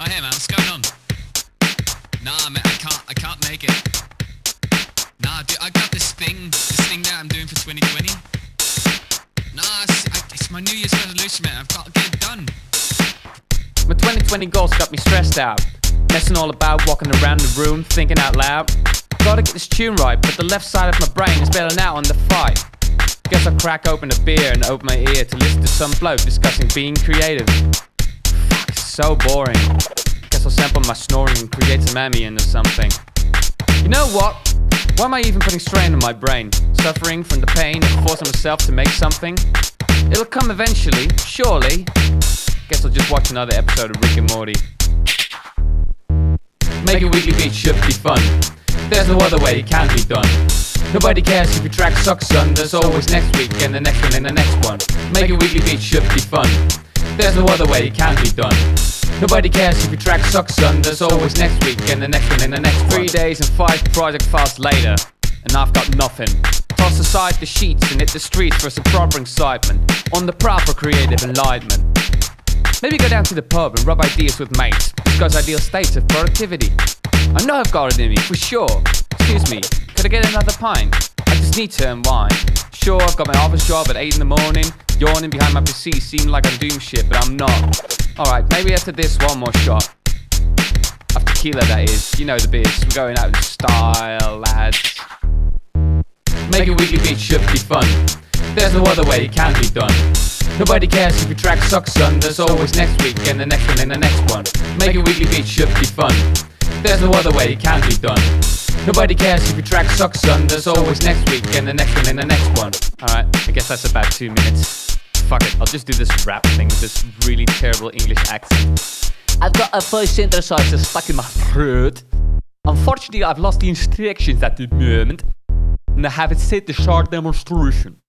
Oh hey man, what's going on? Nah man, I can't I can't make it. Nah dude, I got this thing this thing that I'm doing for 2020. Nah, it's, I, it's my New Year's resolution man, I've got to get it done. My 2020 goals got me stressed out. Messing all about, walking around the room, thinking out loud. Gotta get this tune right, but the left side of my brain is bailing out on the fight. Guess I'll crack open a beer and open my ear to listen to some bloke discussing being creative. So boring. Guess I'll sample my snoring and create some ambient or something. You know what? Why am I even putting strain on my brain? Suffering from the pain of forcing myself to make something? It'll come eventually, surely. Guess I'll just watch another episode of Rick and Morty. Making weekly beats should be fun. There's no other way it can be done. Nobody cares if your track sucks, son. There's always next week and the next one and the next one. Making weekly beats should be fun. There's no other way it can be done. Nobody cares if your track sucks, son. There's always next week and the next one and the next one. Three days and five project files later, and I've got nothing. Toss aside the sheets and hit the streets for some proper excitement. On the proper creative enlightenment. Maybe go down to the pub and rub ideas with mates. Discuss ideal states of productivity. I know I've got it in me, for sure. Excuse me, could I get another pint? I just need to unwind. Sure, I've got my office job at 8 in the morning, yawning behind my PC, seeming like I'm doing shit, but I'm not. Alright, maybe after this, one more shot. Of tequila, that is. You know the biz. We're going out in style, lads. Make Making weekly beats should be fun. There's no other way it can be done. Nobody cares if your track sucks, son. There's always next week and the next one and the next one. Make Making weekly beats should be fun. There's no other way it can be done. Nobody cares if your track sucks, son. There's always next week and the next one and the next one. Alright, I guess that's about two minutes. Fuck it, I'll just do this rap thing with this really terrible English accent. I've got a voice synthesizer stuck in my throat. Unfortunately, I've lost the instructions at the moment. And I haven't set the short demonstration.